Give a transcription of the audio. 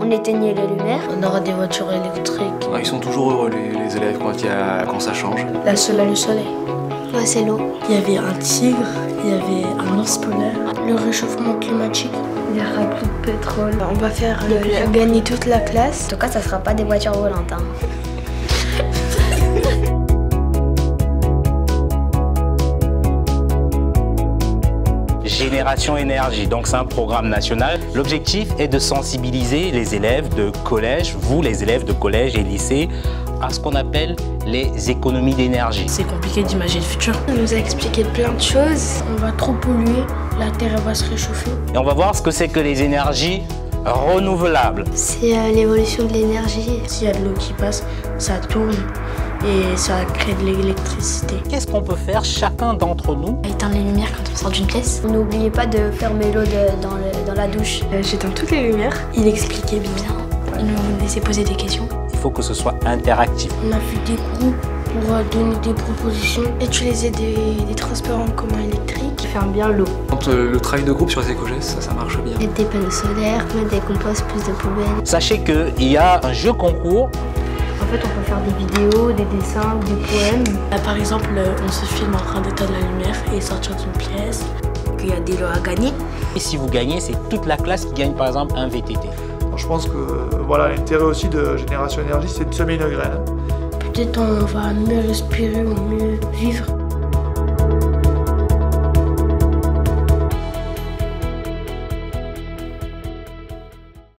On éteignait les lumières. On aura des voitures électriques. Ils sont toujours heureux, les, les élèves, quand, il y a- quand ça change. La seule le soleil. Ouais, c'est l'eau. Il y avait un tigre, il y avait un ours polaire. Le réchauffement climatique. Il n'y aura plus de pétrole. On va faire le- gagner toute la classe. En tout cas, ça sera pas des voitures volantes. hein. Génération Énergie, donc c'est un programme national. L'objectif est de sensibiliser les élèves de collège, vous les élèves de collège et lycée, à ce qu'on appelle les économies d'énergie. C'est compliqué d'imaginer le futur. On nous a expliqué plein de choses. On va trop polluer, la Terre va se réchauffer. Et on va voir ce que c'est que les énergies renouvelables. C'est euh, l'évolution de l'énergie. S'il y a de l'eau qui passe, ça tourne et ça crée de l'électricité. Qu'est-ce qu'on peut faire chacun d'entre nous? Éteindre les lumières quand on sort d'une pièce. N'oubliez pas de fermer l'eau de- dans, le- dans la douche. Euh, J'éteins toutes les lumières. Il expliquait bien. Il nous laissait poser des questions. Il faut que ce soit interactif. On a fait des groupes pour euh, donner des propositions, utiliser des, des transports en commun bien l'eau. Quand euh, le travail de groupe sur les éco-gestes, ça, ça marche bien. Mettre des panneaux solaires, mettre des composts, plus de poubelles. Sachez qu'il y a un jeu concours. En fait, on peut faire des vidéos, des dessins, des poèmes. Là, par exemple, euh, on se filme en train d'éteindre la lumière et sortir d'une pièce. Qu'il y a des lots à gagner. Et si vous gagnez, c'est toute la classe qui gagne par exemple un VTT. Je pense que euh, voilà l'intérêt aussi de Génération Énergie, c'est de semer une graine. Peut-être on va mieux respirer ou mieux vivre.